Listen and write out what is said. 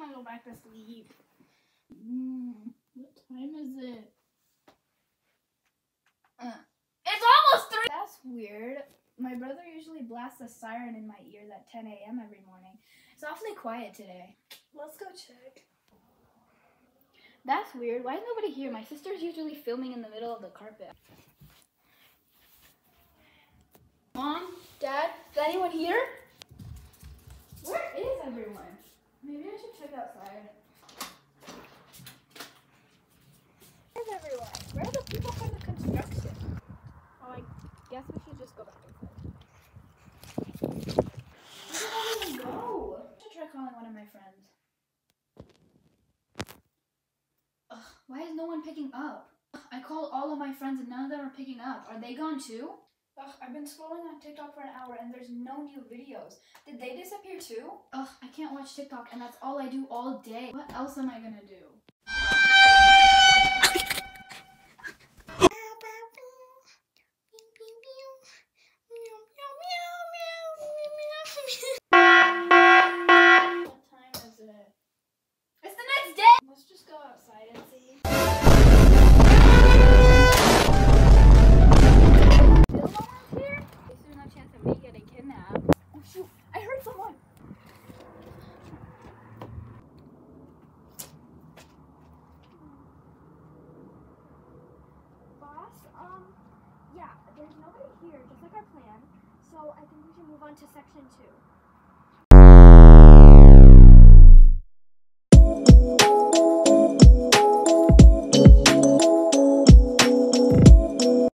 gonna go back to sleep. Mm, what time is it? Uh, it's almost three. That's weird. My brother usually blasts a siren in my ears at 10 a.m. every morning. It's awfully quiet today. Let's go check. That's weird. Why is nobody here? My sister's usually filming in the middle of the carpet. Mom, Dad, is anyone here? Where is everyone? Maybe I should check outside. Where's everyone? Where are the people from the construction? Oh, I guess we should just go back inside. Where did everyone go? I should try calling one of my friends. Ugh, why is no one picking up? I called all of my friends and none of them are picking up. Are they gone too? Ugh, I've been scrolling on TikTok for an hour and there's no new videos. Did they disappear too? Ugh, I can't watch TikTok and that's all I do all day. What else am I gonna do? What time is it? It's the next day! Let's just go outside and see. Um, yeah, there's nobody here, just like our plan. So I think we should move on to section two.